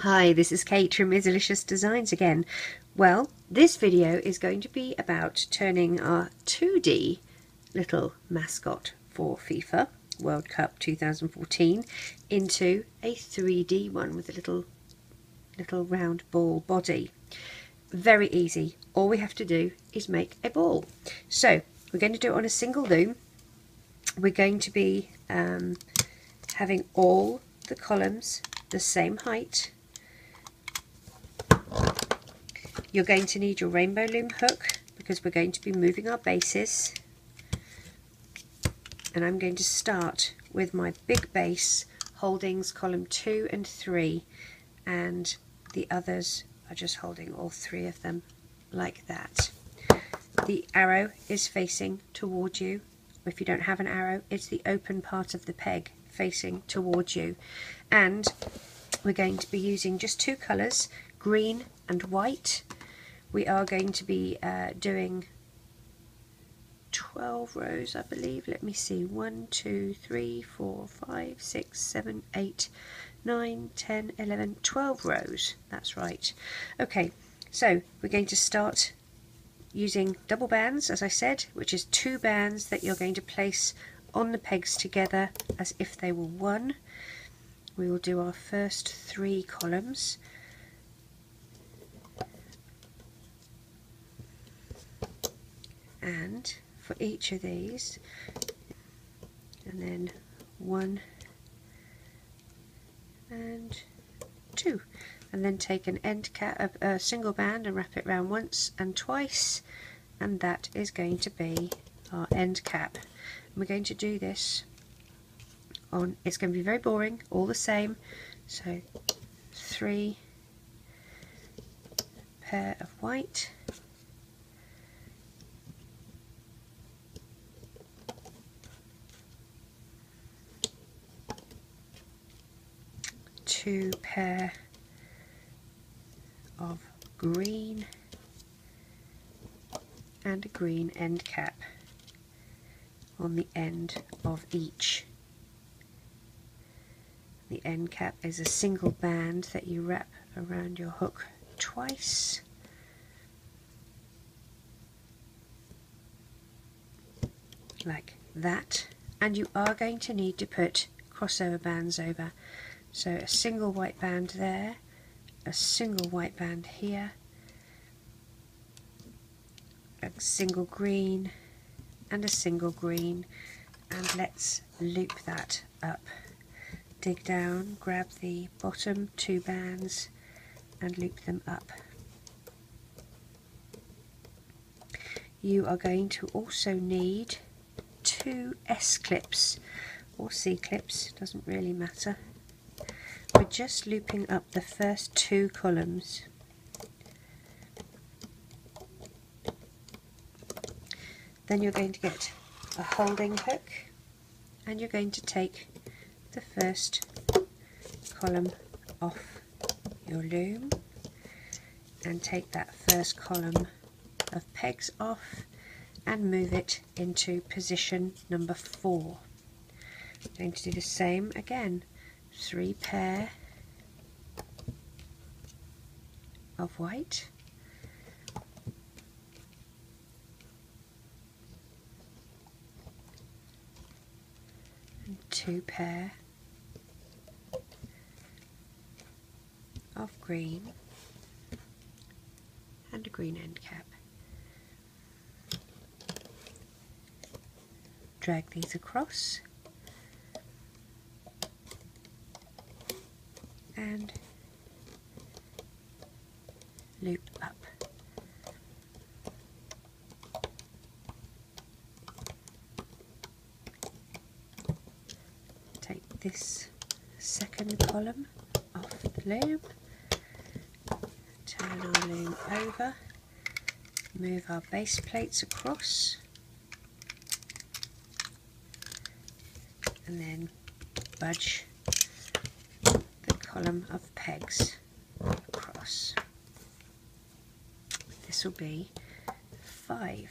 Hi, this is Kate from Izzalicious Designs again. Well, this video is going to be about turning our 2D little mascot for FIFA World Cup 2014 into a 3D one with a little little round ball body. Very easy. All we have to do is make a ball. So we're going to do it on a single loom. We're going to be um, having all the columns the same height You're going to need your rainbow loom hook because we're going to be moving our bases. And I'm going to start with my big base holdings column 2 and 3 and the others are just holding all three of them like that. The arrow is facing toward you. If you don't have an arrow, it's the open part of the peg facing towards you. And we're going to be using just two colours, green and white we are going to be uh, doing 12 rows I believe. Let me see. 1 2 3 4 5 6 7 8 9 10 11 12 rows. That's right. Okay. So we're going to start using double bands as I said which is two bands that you're going to place on the pegs together as if they were one. We will do our first three columns and for each of these and then one and two. And then take an end cap of a single band and wrap it around once and twice and that is going to be our end cap. And we're going to do this on it's going to be very boring all the same. So three pair of white two pair of green and a green end cap on the end of each. The end cap is a single band that you wrap around your hook twice. like that and you are going to need to put crossover bands over so a single white band there, a single white band here, a single green and a single green and let's loop that up. Dig down, grab the bottom two bands and loop them up. You are going to also need two S clips or C clips, doesn't really matter just looping up the first two columns. Then you're going to get a holding hook and you're going to take the first column off your loom and take that first column of pegs off and move it into position number four. I'm going to do the same again three pair of white and two pair of green and a green end cap. Drag these across and loop up. Take this second column off the loom, turn our loom over, move our base plates across and then budge column of pegs across. This will be five.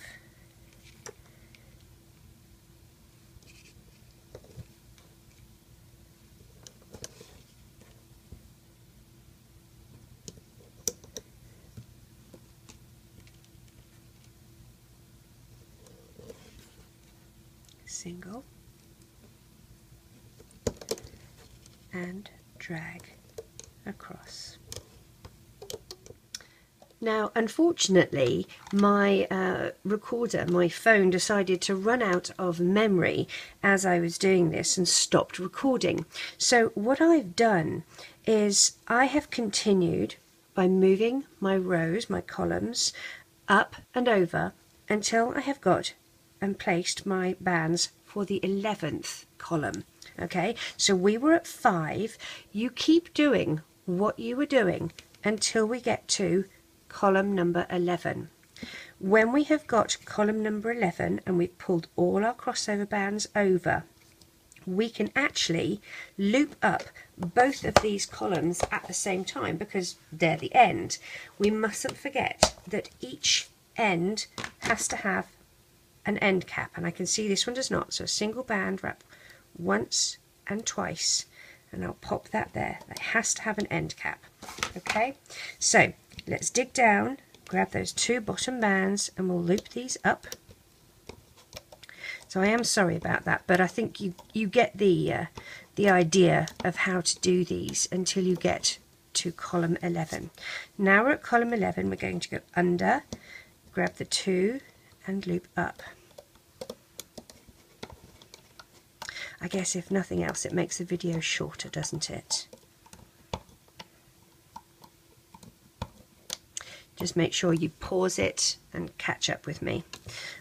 single and drag across. Now, unfortunately, my uh, recorder, my phone, decided to run out of memory as I was doing this and stopped recording. So what I've done is I have continued by moving my rows, my columns, up and over until I have got and placed my bands for the 11th column. Okay, so we were at 5. You keep doing what you were doing until we get to column number 11. When we have got column number 11 and we've pulled all our crossover bands over, we can actually loop up both of these columns at the same time because they're the end. We mustn't forget that each end has to have an end cap and I can see this one does not so a single band wrap once and twice and I'll pop that there. It has to have an end cap okay? So let's dig down grab those two bottom bands and we'll loop these up. So I am sorry about that but I think you you get the uh, the idea of how to do these until you get to column 11 now we're at column 11 we're going to go under grab the two and loop up I guess if nothing else it makes the video shorter doesn't it just make sure you pause it and catch up with me.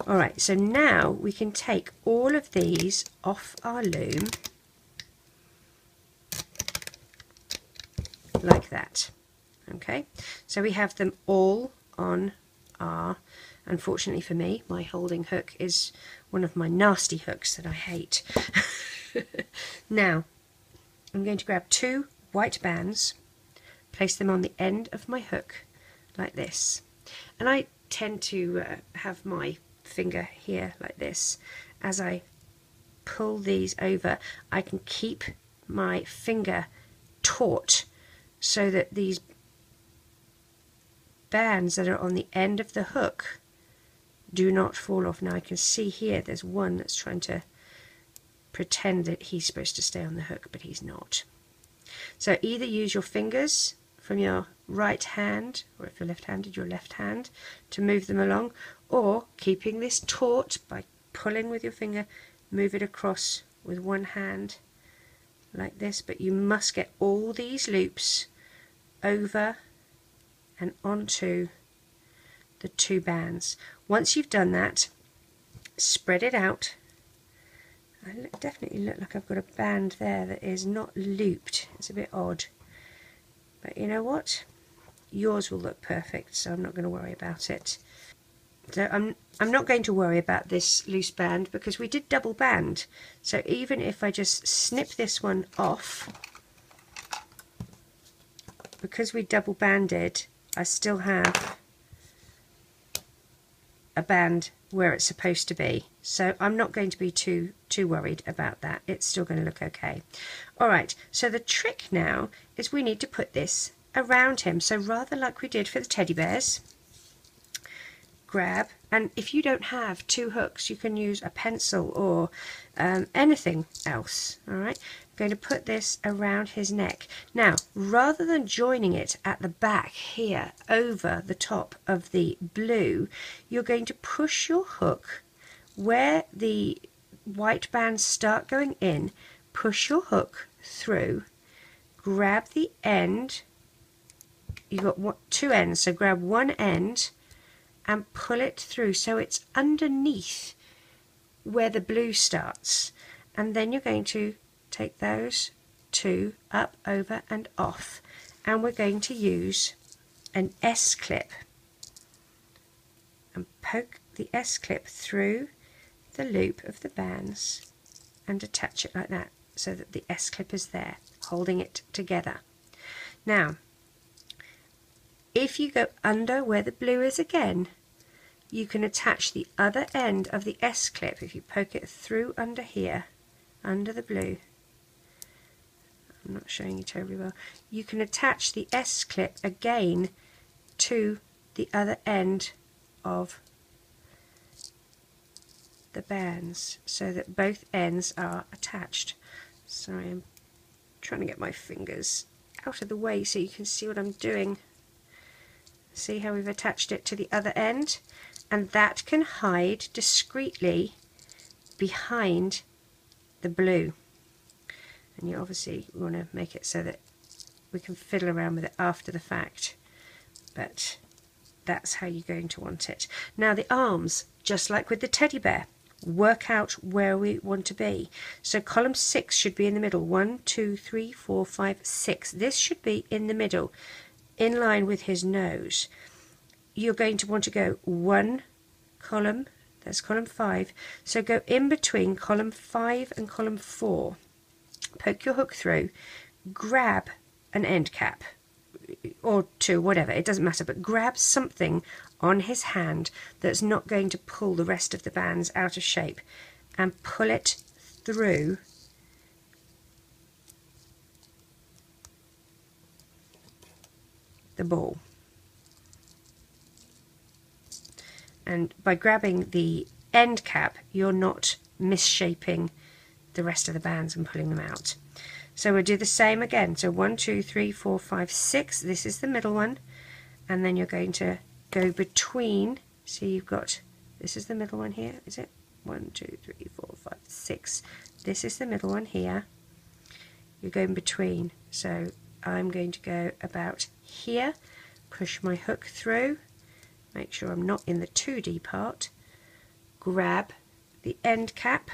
Alright, so now we can take all of these off our loom like that. Okay, so we have them all on our, unfortunately for me, my holding hook is one of my nasty hooks that I hate. now, I'm going to grab two white bands, place them on the end of my hook like this. And I tend to uh, have my finger here like this. As I pull these over, I can keep my finger taut so that these bands that are on the end of the hook do not fall off. Now I can see here there's one that's trying to pretend that he's supposed to stay on the hook, but he's not. So either use your fingers from your right hand, or if you're left-handed, your left hand, to move them along, or keeping this taut by pulling with your finger, move it across with one hand like this, but you must get all these loops over and onto the two bands. Once you've done that, spread it out. I definitely look like I've got a band there that is not looped. It's a bit odd. But you know what? Yours will look perfect, so I'm not going to worry about it. So I'm, I'm not going to worry about this loose band because we did double band. So even if I just snip this one off, because we double banded, I still have a band where it's supposed to be. So I'm not going to be too too worried about that. It's still going to look okay. All right, so the trick now is we need to put this around him. So rather like we did for the teddy bears, grab, and if you don't have two hooks, you can use a pencil or um, anything else, all right? Going to put this around his neck. Now, rather than joining it at the back here over the top of the blue, you're going to push your hook where the white bands start going in, push your hook through, grab the end, you've got two ends, so grab one end and pull it through so it's underneath where the blue starts and then you're going to take those two up over and off and we're going to use an S clip and poke the S clip through the loop of the bands and attach it like that so that the S clip is there holding it together now if you go under where the blue is again you can attach the other end of the S-clip if you poke it through under here, under the blue. I'm not showing you terribly well. You can attach the S-clip again to the other end of the bands so that both ends are attached. Sorry, I'm trying to get my fingers out of the way so you can see what I'm doing. See how we've attached it to the other end? And that can hide discreetly behind the blue. And you obviously want to make it so that we can fiddle around with it after the fact. But that's how you're going to want it. Now the arms, just like with the teddy bear, work out where we want to be. So column six should be in the middle. One, two, three, four, five, six. This should be in the middle, in line with his nose. You're going to want to go one column, that's column five. So go in between column five and column four. Poke your hook through, grab an end cap or two, whatever, it doesn't matter, but grab something on his hand that's not going to pull the rest of the bands out of shape and pull it through the ball. And by grabbing the end cap, you're not misshaping the rest of the bands and pulling them out. So we'll do the same again. So one, two, three, four, five, six. This is the middle one. And then you're going to go between. So you've got, this is the middle one here, is it? One, two, three, four, five, six. This is the middle one here. You're going between. So I'm going to go about here, push my hook through, make sure I'm not in the 2D part, grab the end cap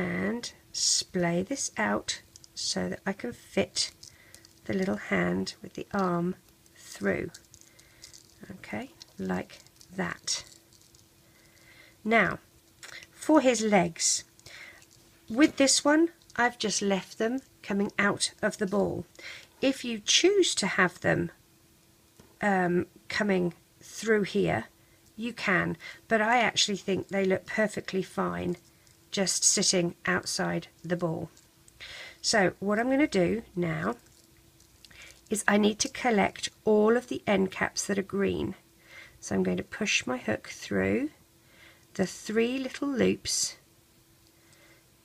and splay this out so that I can fit the little hand with the arm through. Okay like that. Now for his legs. With this one I've just left them coming out of the ball. If you choose to have them um, coming through here you can. But I actually think they look perfectly fine just sitting outside the ball. So what I'm going to do now is I need to collect all of the end caps that are green. So I'm going to push my hook through the three little loops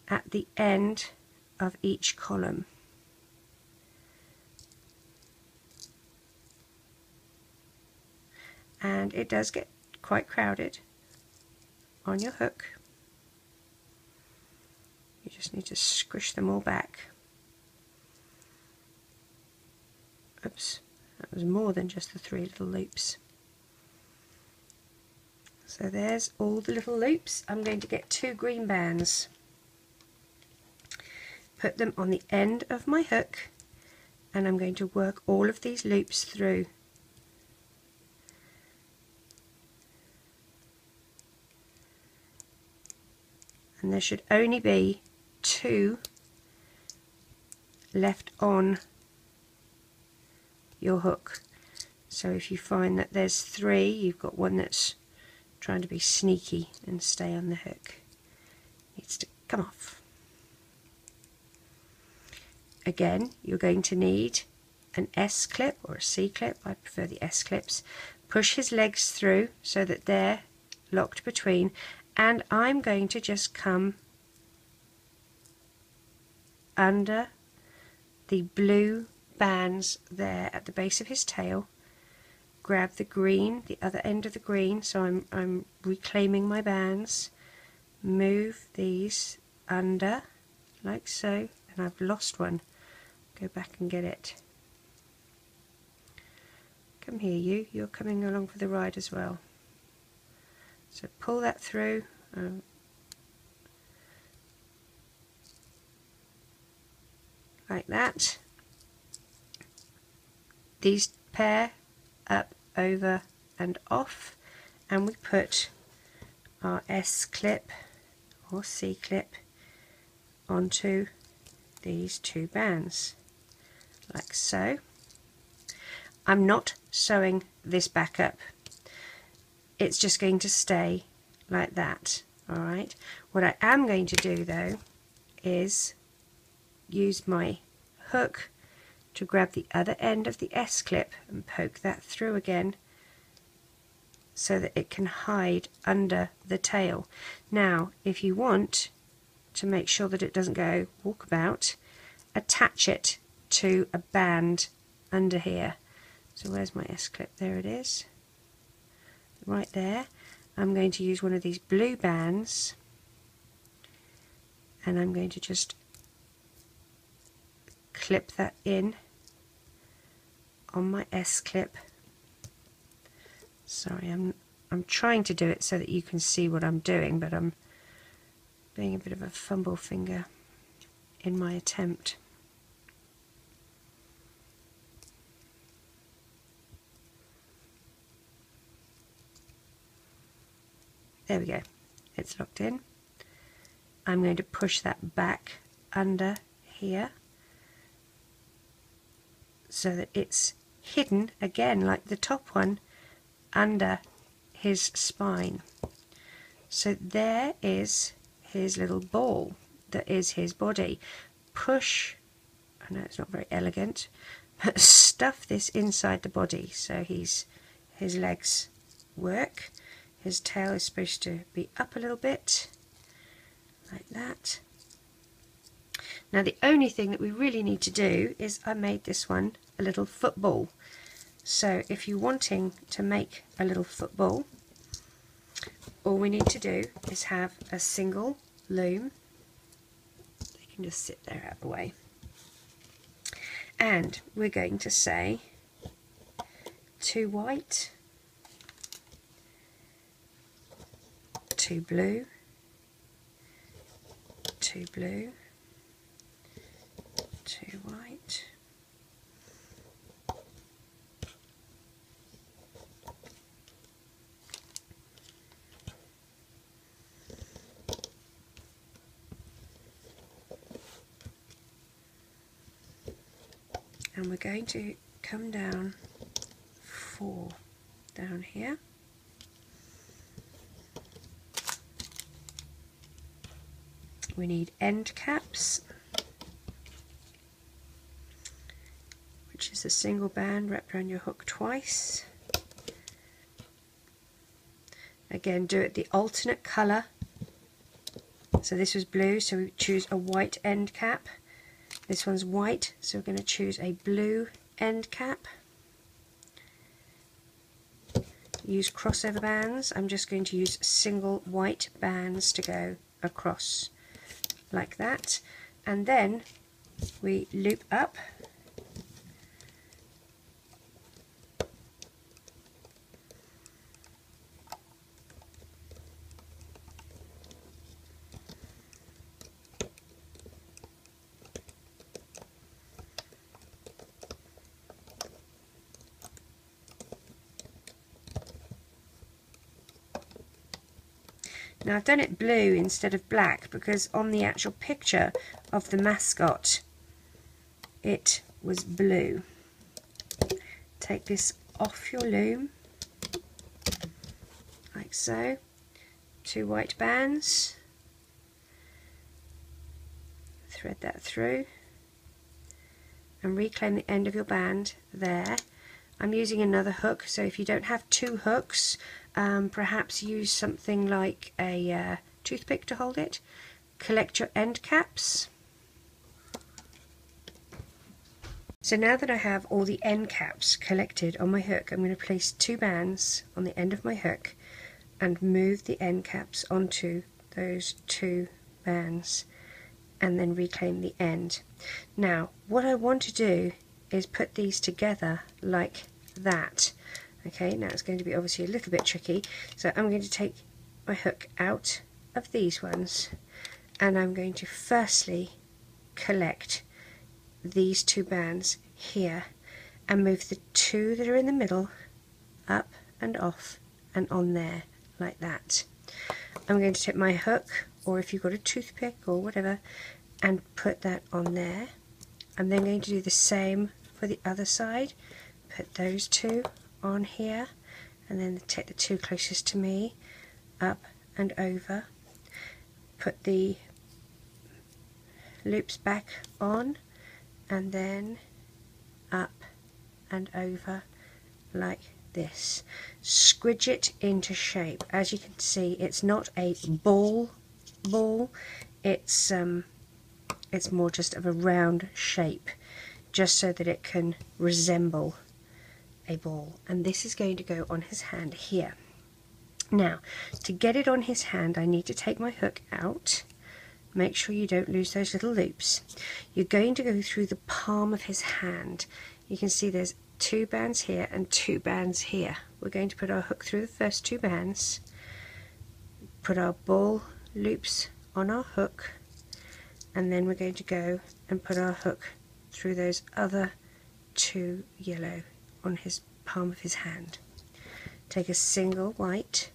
at the end of each column. And it does get quite crowded on your hook. Just need to squish them all back. Oops, that was more than just the three little loops. So there's all the little loops. I'm going to get two green bands. Put them on the end of my hook and I'm going to work all of these loops through. And there should only be two left on your hook. So if you find that there's three, you've got one that's trying to be sneaky and stay on the hook. Needs to come off. Again, you're going to need an S clip or a C clip. I prefer the S clips. Push his legs through so that they're locked between and I'm going to just come under the blue bands there at the base of his tail grab the green the other end of the green so I'm, I'm reclaiming my bands move these under like so and I've lost one. Go back and get it. Come here you. You're coming along for the ride as well. So pull that through. Um, like that. These pair up, over and off and we put our S clip or C clip onto these two bands like so. I'm not sewing this back up. It's just going to stay like that. Alright. What I am going to do though is use my hook to grab the other end of the S-clip and poke that through again so that it can hide under the tail. Now if you want to make sure that it doesn't go walkabout, attach it to a band under here. So where's my S-clip? There it is. Right there. I'm going to use one of these blue bands and I'm going to just clip that in on my S-clip. Sorry, I'm I'm trying to do it so that you can see what I'm doing, but I'm being a bit of a fumble finger in my attempt. There we go. It's locked in. I'm going to push that back under here so that it's hidden again like the top one under his spine. So there is his little ball that is his body. Push, I know it's not very elegant, but stuff this inside the body so he's his legs work. His tail is supposed to be up a little bit like that. Now the only thing that we really need to do is I made this one a little football. So if you're wanting to make a little football, all we need to do is have a single loom. They can just sit there out of the way. And we're going to say two white, two blue, two blue, two white, and we're going to come down four down here. We need end caps which is a single band wrapped around your hook twice. Again do it the alternate colour so this was blue so we choose a white end cap. This one's white so we're going to choose a blue end cap. Use crossover bands. I'm just going to use single white bands to go across like that. And then we loop up Now I've done it blue instead of black because on the actual picture of the mascot it was blue. Take this off your loom like so. Two white bands. Thread that through and reclaim the end of your band there. I'm using another hook so if you don't have two hooks um, perhaps use something like a uh, toothpick to hold it. Collect your end caps. So now that I have all the end caps collected on my hook, I'm going to place two bands on the end of my hook and move the end caps onto those two bands and then reclaim the end. Now what I want to do is put these together like that Okay, now it's going to be obviously a little bit tricky. So I'm going to take my hook out of these ones and I'm going to firstly collect these two bands here and move the two that are in the middle up and off and on there like that. I'm going to take my hook or if you've got a toothpick or whatever and put that on there. I'm then going to do the same for the other side. Put those two on here and then take the two closest to me up and over put the loops back on and then up and over like this. Squidge it into shape. As you can see, it's not a ball ball. It's um, it's more just of a round shape, just so that it can resemble a ball. And this is going to go on his hand here. Now, to get it on his hand, I need to take my hook out. Make sure you don't lose those little loops. You're going to go through the palm of his hand. You can see there's two bands here and two bands here. We're going to put our hook through the first two bands, put our ball loops on our hook, and then we're going to go and put our hook through those other two yellow on his palm of his hand. Take a single white,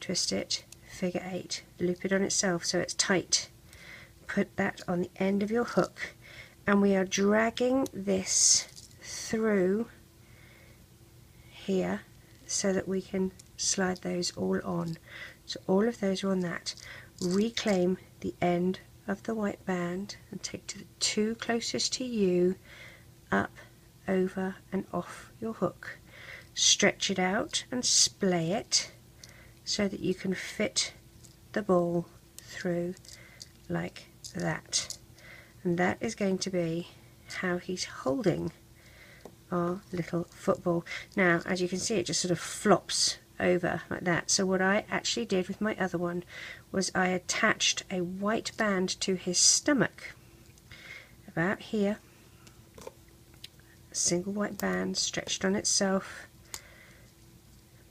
twist it, figure eight, loop it on itself so it's tight. Put that on the end of your hook and we are dragging this through here so that we can slide those all on. So all of those are on that. Reclaim the end of the white band and take the two closest to you up, over and off your hook. Stretch it out and splay it so that you can fit the ball through like that. And that is going to be how he's holding our little football. Now, as you can see, it just sort of flops over like that. So what I actually did with my other one was I attached a white band to his stomach about here. A single white band stretched on itself.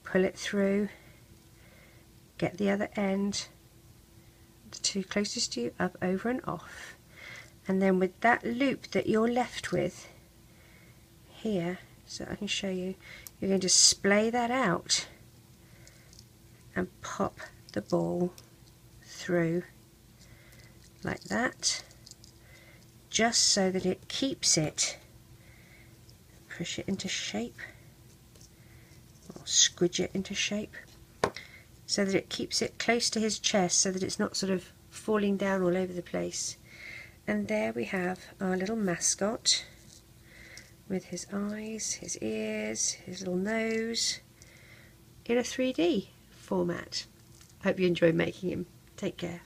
Pull it through. Get the other end the two closest to you up over and off. And then with that loop that you're left with here so I can show you you're going to splay that out and pop the ball through like that just so that it keeps it push it into shape or squidge it into shape so that it keeps it close to his chest so that it's not sort of falling down all over the place. And there we have our little mascot with his eyes, his ears, his little nose in a 3D format. Hope you enjoy making him. Take care.